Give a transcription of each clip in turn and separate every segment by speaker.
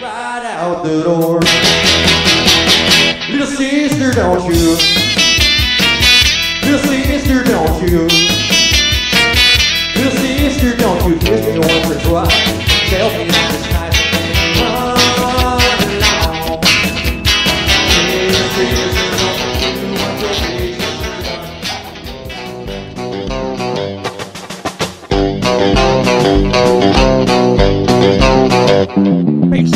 Speaker 1: Right out the door. Little sister, don't you? Little sister, don't you? Little sister, don't you twist me once or twice? Tell me that it's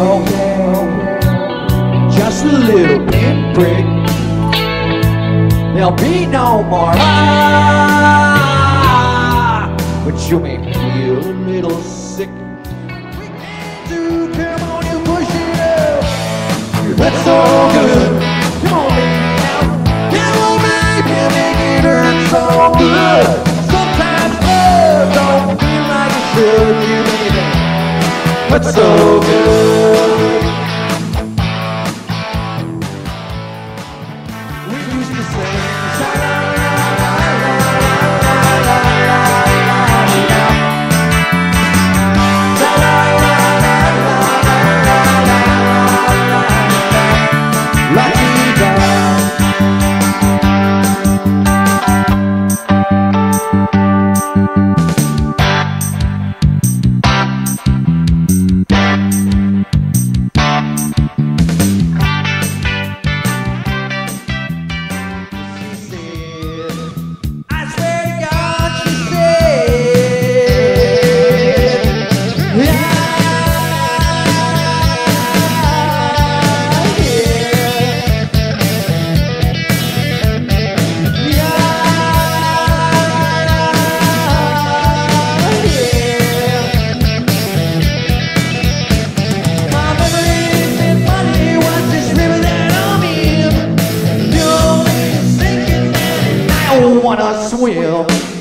Speaker 1: Okay. Just a little bit pinprick. There'll be no more. Ah, but you make me feel a little sick. We can do, come on, you push it up. That's so good. Come on, baby, now. Come on, baby, make it hurt so good. Sometimes love don't feel like it should, you baby. But so good. We used I wanna swim.